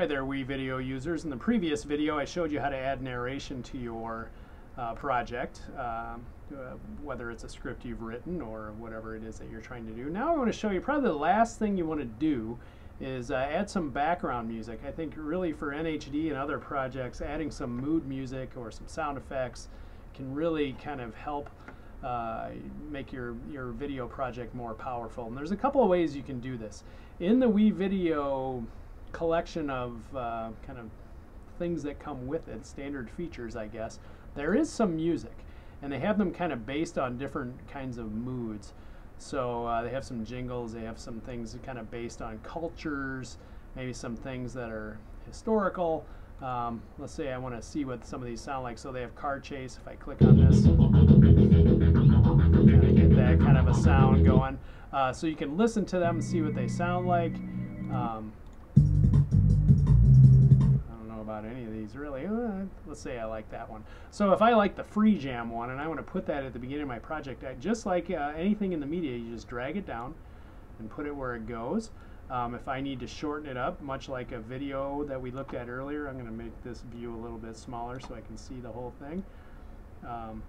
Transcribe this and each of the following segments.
Hi there, WeVideo users. In the previous video, I showed you how to add narration to your uh, project, um, uh, whether it's a script you've written or whatever it is that you're trying to do. Now I want to show you probably the last thing you want to do is uh, add some background music. I think really for NHD and other projects, adding some mood music or some sound effects can really kind of help uh, make your, your video project more powerful. And there's a couple of ways you can do this. In the WeVideo collection of uh, kind of things that come with it, standard features, I guess, there is some music. And they have them kind of based on different kinds of moods. So uh, they have some jingles, they have some things kind of based on cultures, maybe some things that are historical. Um, let's say I want to see what some of these sound like. So they have car chase. If I click on this, kind of get that kind of a sound going. Uh, so you can listen to them and see what they sound like. Um, about any of these really. Uh, let's say I like that one. So if I like the free jam one and I want to put that at the beginning of my project, I, just like uh, anything in the media, you just drag it down and put it where it goes. Um, if I need to shorten it up, much like a video that we looked at earlier, I'm going to make this view a little bit smaller so I can see the whole thing. Um,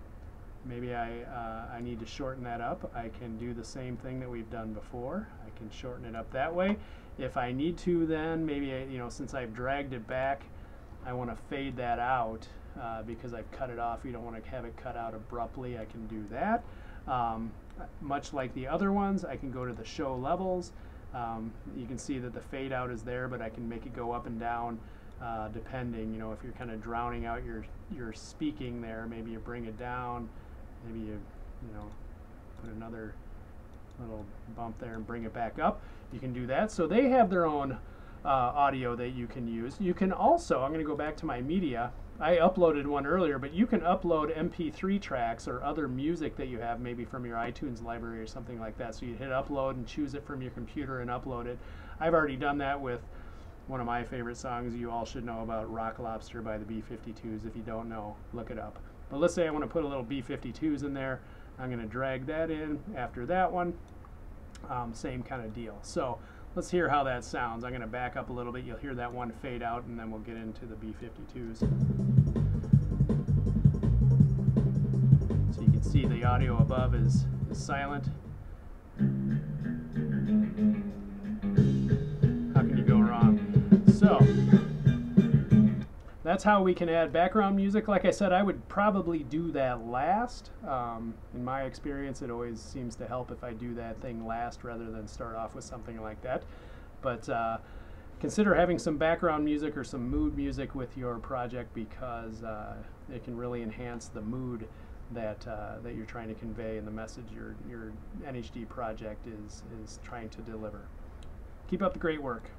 maybe I, uh, I need to shorten that up. I can do the same thing that we've done before. I can shorten it up that way. If I need to then, maybe, I, you know, since I've dragged it back, I want to fade that out uh, because I've cut it off. You don't want to have it cut out abruptly. I can do that. Um, much like the other ones, I can go to the show levels. Um, you can see that the fade out is there, but I can make it go up and down uh, depending. You know, if you're kind of drowning out your your speaking there, maybe you bring it down. Maybe you you know put another little bump there and bring it back up. You can do that. So they have their own uh, audio that you can use. You can also, I'm going to go back to my media. I uploaded one earlier, but you can upload MP3 tracks or other music that you have, maybe from your iTunes library or something like that. So you hit upload and choose it from your computer and upload it. I've already done that with one of my favorite songs you all should know about, Rock Lobster by the B-52s. If you don't know, look it up. But let's say I want to put a little B-52s in there. I'm going to drag that in after that one. Um, same kind of deal. So let's hear how that sounds. I'm going to back up a little bit. You'll hear that one fade out, and then we'll get into the B-52s. So you can see the audio above is, is silent. How can you go wrong? So that's how we can add background music. Like I said, I would probably do that last. Um, in my experience, it always seems to help if I do that thing last rather than start off with something like that. But uh, consider having some background music or some mood music with your project because uh, it can really enhance the mood that uh, that you're trying to convey and the message your your NHD project is is trying to deliver. Keep up the great work.